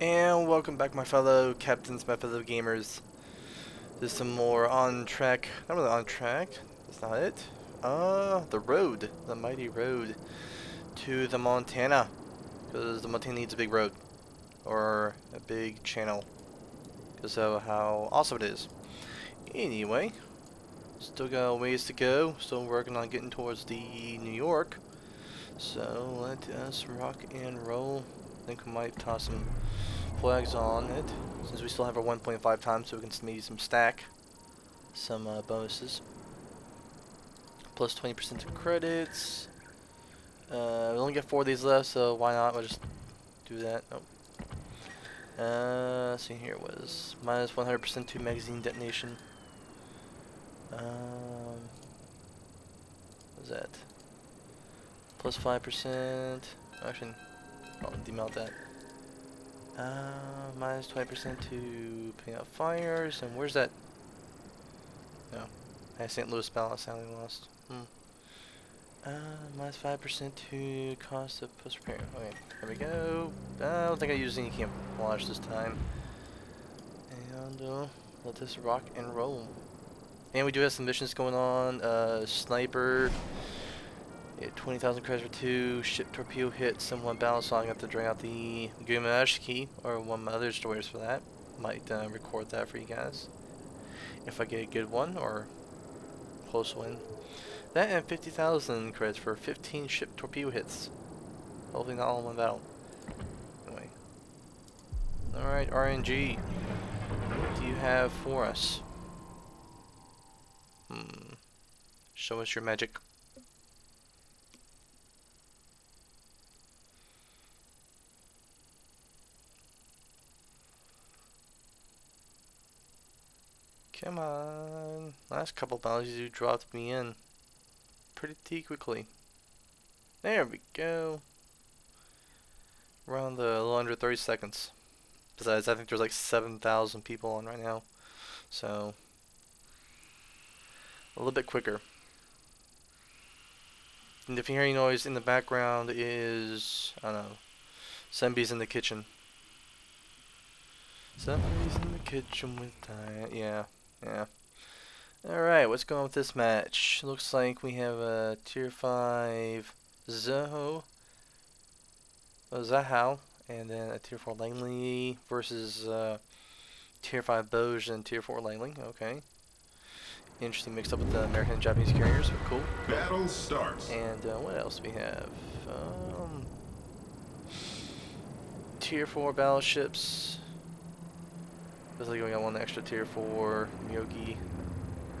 And welcome back my fellow captains, my fellow gamers. There's some more on track, not really on track, that's not it. Uh, the road, the mighty road to the Montana. Because the Montana needs a big road, or a big channel. Because of how awesome it is. Anyway, still got a ways to go, still working on getting towards the New York. So let us rock and roll. I think we might toss some flags on it since we still have our 1.5 times so we can maybe some stack some uh, bonuses. Plus 20% of credits. Uh, we only get four of these left so why not? We'll just do that. Oh. uh, see here was. Minus 100% to magazine detonation. Um, that? Plus 5% actually I'll demount that uh, minus 20% to putting out fires. And where's that? No. I St. Louis balance sounding lost. Hmm. Uh, minus 5% to cost of post repair. Okay, there we go. I don't think I used any camouflage this time. And uh, let this rock and roll. And we do have some missions going on. Uh, sniper. Yeah, 20,000 credits for two, ship torpedo hit, someone battle so I have to drag out the Gumashiki, or one of my other stories for that. Might uh, record that for you guys. If I get a good one, or close one. That and 50,000 credits for 15 ship torpedo hits. Hopefully not all in one battle. Anyway. Alright, RNG. What do you have for us? Hmm. Show us your magic. Come on. Last couple battles you dropped me in pretty quickly. There we go. Around the little under 30 seconds. Besides, I think there's like 7,000 people on right now. So, a little bit quicker. And if you hear any noise in the background is, I don't know, Sembi's in the kitchen. Somebody's in the kitchen with diet, yeah. Yeah. Alright, what's going on with this match? Looks like we have a tier 5 Zoho, Zahao, and then a tier 4 Langley versus uh, tier 5 Boj and tier 4 Langley. Okay. Interesting mix up with the American and Japanese carriers, cool. Battle starts. And uh, what else we have? Um, tier 4 battleships. Like we got one extra tier 4 Yogi.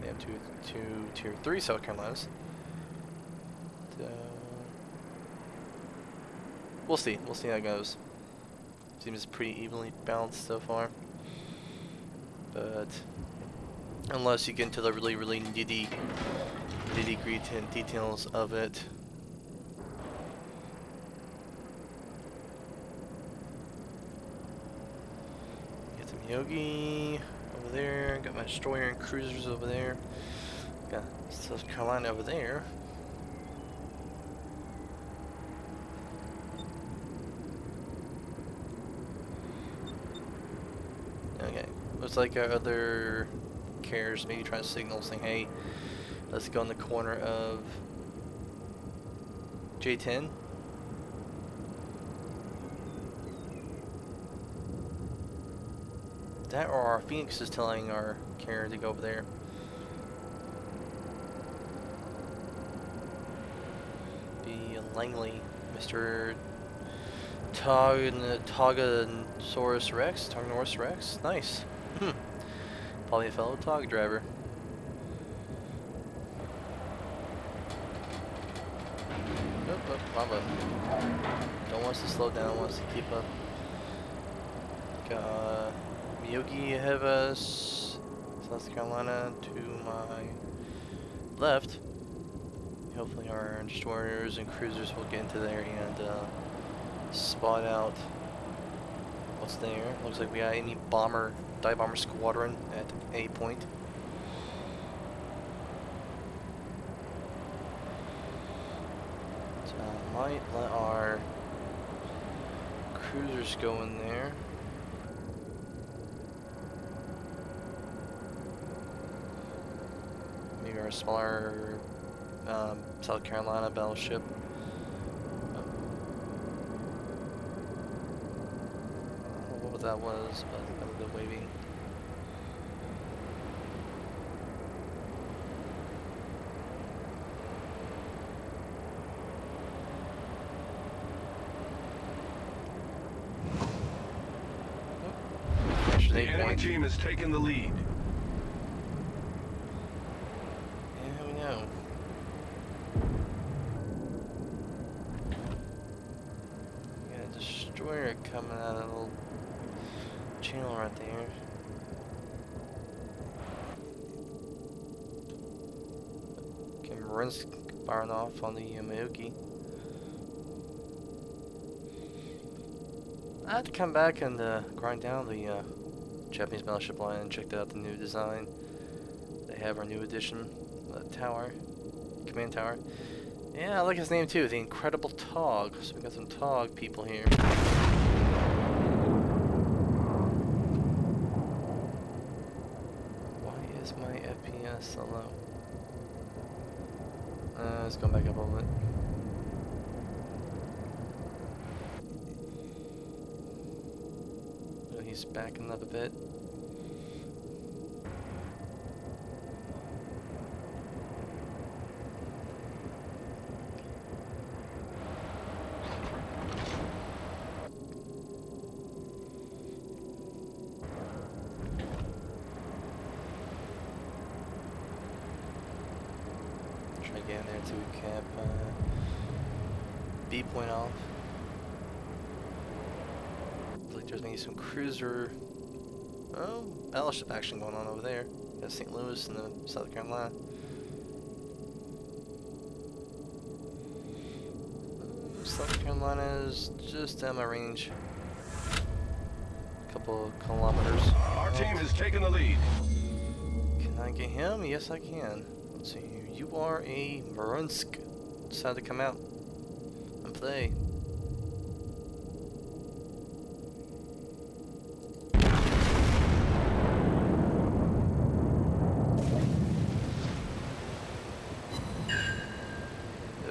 They have two, two tier 3 South Carolinas. So, we'll see. We'll see how it goes. Seems pretty evenly balanced so far. But unless you get into the really, really nitty, nitty gritty details of it. Yogi over there. Got my destroyer and cruisers over there. Got South Carolina over there. Okay. Looks like our other carriers maybe trying to signal saying, hey, let's go in the corner of J10. That or our Phoenix is telling our carrier to go over there. Be Langley, Mr. Tog Toganosaurus Rex, Toganosaurus Rex, nice. Hmm. Probably a fellow Tog driver. Oop, lava. Don't want us to slow down, wants to keep up. Got Ahead of us, South Carolina to my left. Hopefully our destroyers and cruisers will get into there and uh, spot out what's there. Looks like we got any bomber, dive bomber squadron at a point. So I might let our cruisers go in there. Near a smaller um, South Carolina battleship. What that was, but that was the waving. The enemy team has taken the lead. Yeah, we know. We got a destroyer coming out of the little channel right there. Okay, Marines firing off on the Yamaoki. I had to come back and uh, grind down the uh, Japanese battleship line and check out the new design. They have our new edition, the tower, command tower. Yeah, I like his name too, the Incredible Tog. So we got some Tog people here. Why is my FPS so low? Uh, let's go back up a little bit. Oh, he's backing up a bit. Try to get in there to cap uh, B point off. Looks like there's maybe some cruiser, um, oh, battleship action going on over there. Got St. Louis and the South Carolina. Uh, South Carolina is just out my range. A couple of kilometers. Our team has taken the lead. Can I get him? Yes, I can. Let's see. You are a Murmansk. Decide to come out and play.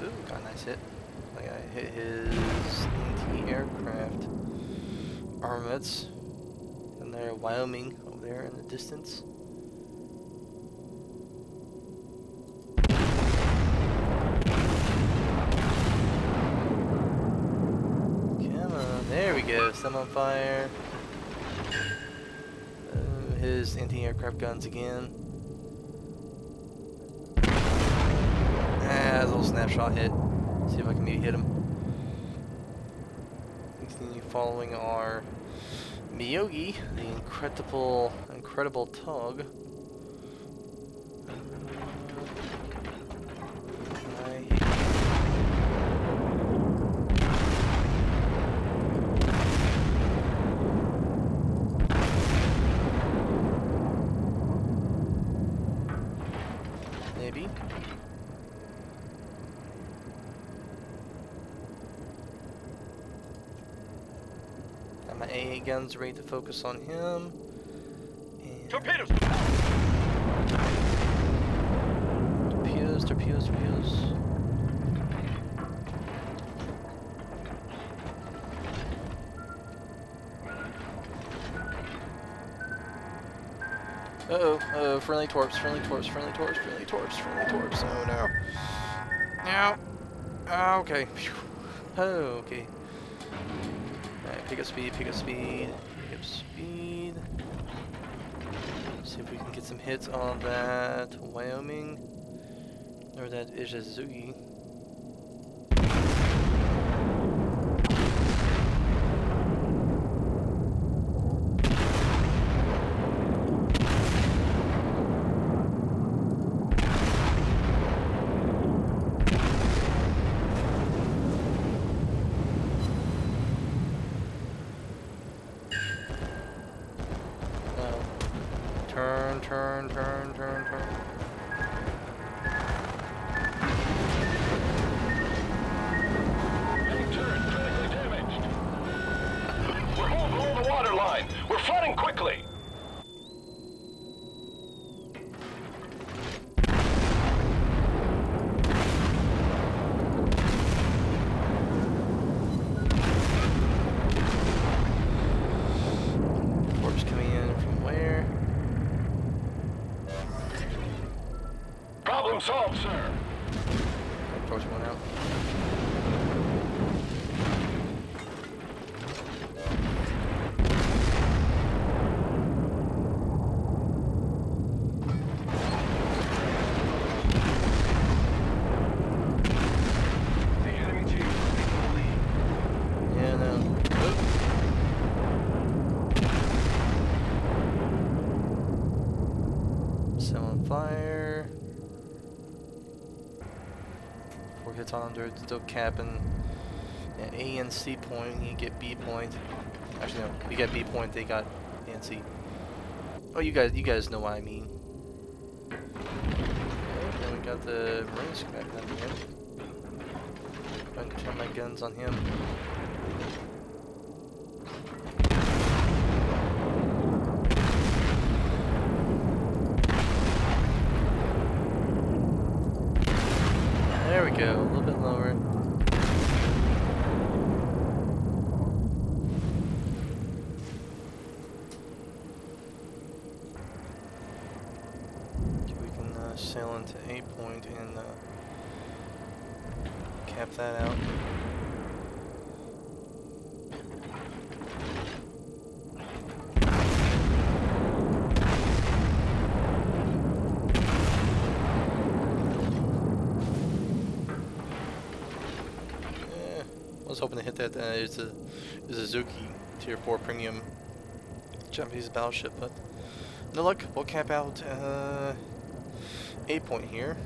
Ooh, got a nice hit. Like I hit his anti-aircraft armaments. And they're Wyoming over there in the distance. Come on, there we go. Some on fire. Uh, his anti-aircraft guns again. Ah, a little snapshot hit. See if I can maybe hit him. Continue following our Myogi, the incredible, incredible Tog. I Maybe. Got my AA guns ready to focus on him. And Torpedoes! Torpedoes, torpedoes, torpedoes. Uh oh, uh oh, friendly torps, friendly torps, friendly torps, friendly torps, friendly torps. Oh no. Now. Oh, okay. Phew. Oh, okay. Pick up speed, pick up speed, pick up speed. See if we can get some hits on that Wyoming. Or that Ishizuchi. Solved, sir. Torch one out. The enemy team is taking the lead. Yeah, no. Oop. Set on fire. Four hits on under, it's still capping. At A and C point, you get B point. Actually, no, we got B point, they got A and C. Oh, you guys, you guys know what I mean. Okay, then we got the Marine scrap at the end. I can turn my guns on him. There we go, a little bit lower. Okay, we can uh, sail into A point and uh, cap that out. Eh, I was hoping to hit that. Uh, it's a Suzuki Tier 4 Premium Japanese battleship, but no luck. We'll cap out uh, 8 point here.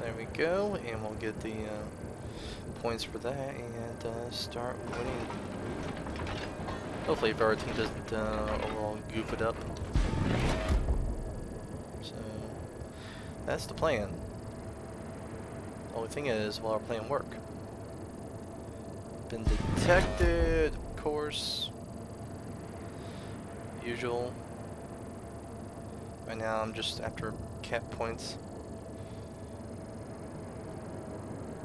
There we go, and we'll get the uh, points for that and uh, start winning. Hopefully, if our team doesn't uh, overall goof it up. So, that's the plan. Only thing is, will our plan work? Been detected, of course. Usual. Right now, I'm just after cap points.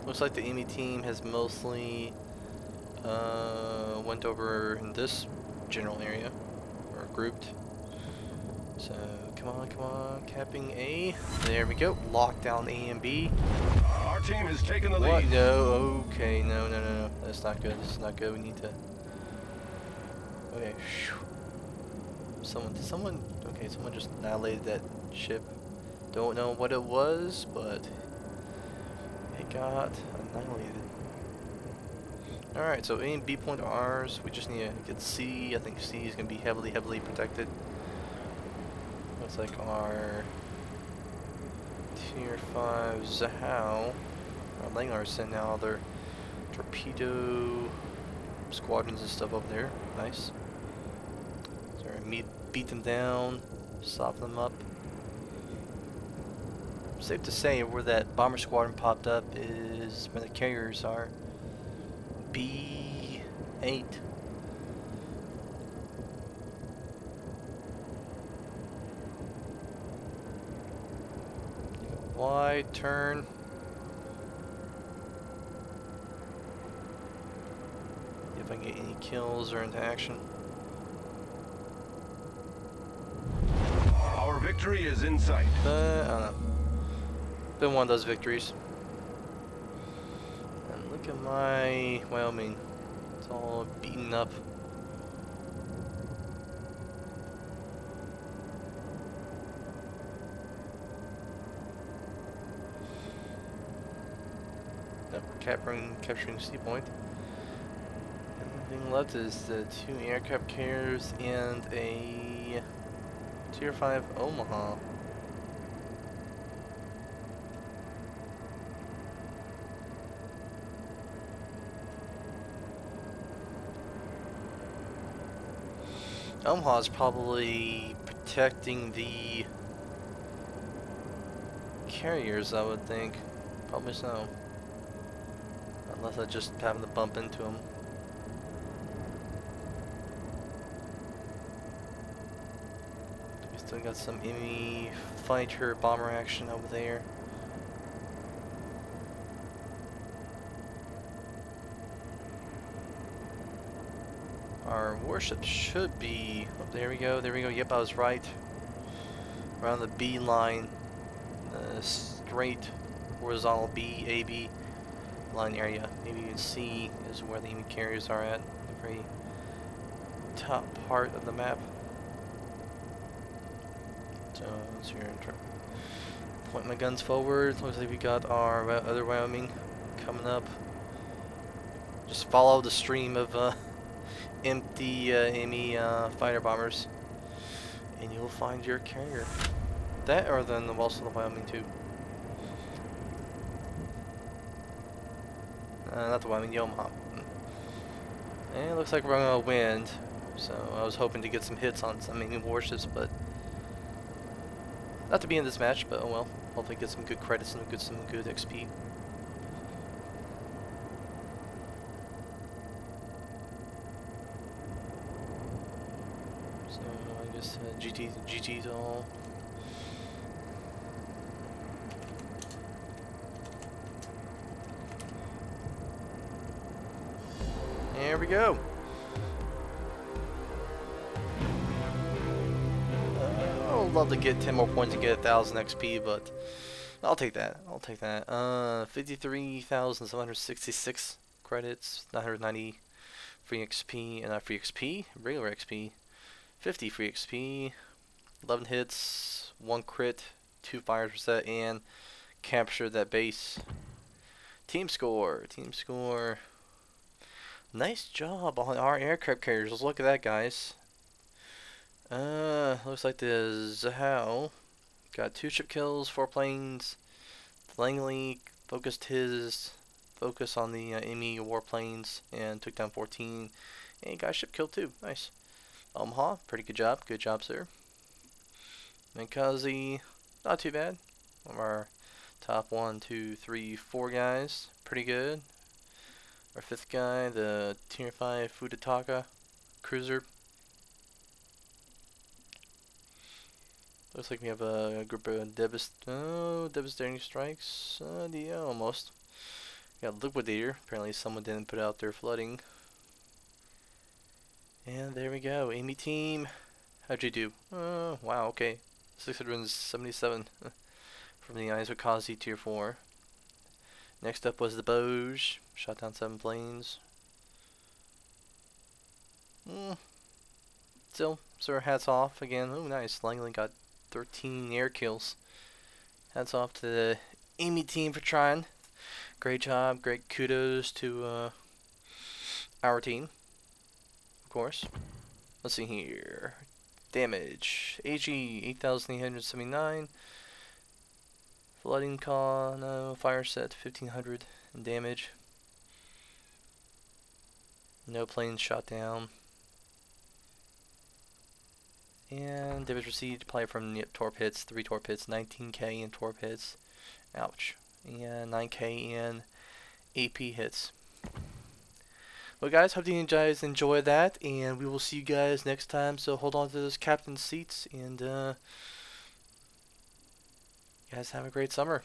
Looks like the enemy team has mostly uh, went over in this general area, or grouped. So, come on, come on, capping A. There we go, lock down A and B. Team has taken the What? lead. No, okay, no, no, no, no. That's not good. This is not good. We need to. Okay. Someone, someone. Okay, someone just annihilated that ship. Don't know what it was, but it got annihilated. Alright, so A and B point are ours. We just need to get C. I think C is going to be heavily, heavily protected. Looks like our Tier 5 Zahao. Our Langar sent out their torpedo squadrons and stuff up there. Nice. So meet, beat them down, sop them up. Safe to say, where that bomber squadron popped up is where the carriers are. B8. Wide turn. If I can get any kills or into action. Our victory is in sight. But, I don't know. Been one of those victories. And look at my Wyoming. It's all beaten up. Capturing, capturing C Point. Left is the two aircraft carriers and a Tier 5 Omaha. Omaha's probably protecting the carriers, I would think. Probably so. Unless I just happen to bump into them. We still got some enemy fighter bomber action over there. Our warship should be. Oh, there we go. There we go. Yep, I was right. around the B line, the straight horizontal B, AB line area. Maybe you can see is where the enemy carriers are at, the very top part of the map. You're in point my guns forward. Looks like we got our other Wyoming coming up. Just follow the stream of uh, empty uh, enemy uh, fighter bombers, and you'll find your carrier. That, or then the Walls of the Wyoming too. Uh, not the Wyoming, Omaha. And it looks like we're gonna wind, so I was hoping to get some hits on some enemy warships, but not to be in this match, but oh well. Hopefully get some good credits and get some good XP. So I guess uh, GG GG's all. There we go. Love to get 10 more points and get a 1000 XP, but I'll take that. I'll take that. Uh, 53,766 credits, 990 free XP, and not free XP, regular XP, 50 free XP, 11 hits, 1 crit, 2 fires per set, and capture that base. Team score, team score. Nice job on our aircraft carriers. Let's look at that, guys. Uh, looks like the Zahao got two ship kills, four planes. Langley focused his focus on the uh, enemy warplanes and took down 14. And got a ship killed too. Nice. Omaha, pretty good job. Good job, sir. Kazi, not too bad. One of our top one, two, three, four guys. Pretty good. Our fifth guy, the Tier 5 Furutaka cruiser, Looks like we have a, group of devast oh, devastating strikes. Uh, yeah, almost. Got liquidator. Apparently, someone didn't put out their flooding. And there we go. Amy team. How'd you do? Oh, wow. Okay, 677 from the Isokaze tier four. Next up was the Bogue. Shot down seven planes. Mm. Still, sir, hats off again. Oh, nice. Langley got 13 air kills. Hats off to the Amy team for trying. Great job. Great kudos to uh, our team. Of course. Let's see here. Damage. AG 8,879. Flooding con, no, fire set 1500 in damage. No planes shot down. And damage received Play from torp hits, 3 torp hits, 19k in torp hits. Ouch. And 9k in AP hits. Well guys, hope you guys enjoyed that, and we will see you guys next time, so hold on to those captain seats, and uh, guys have a great summer.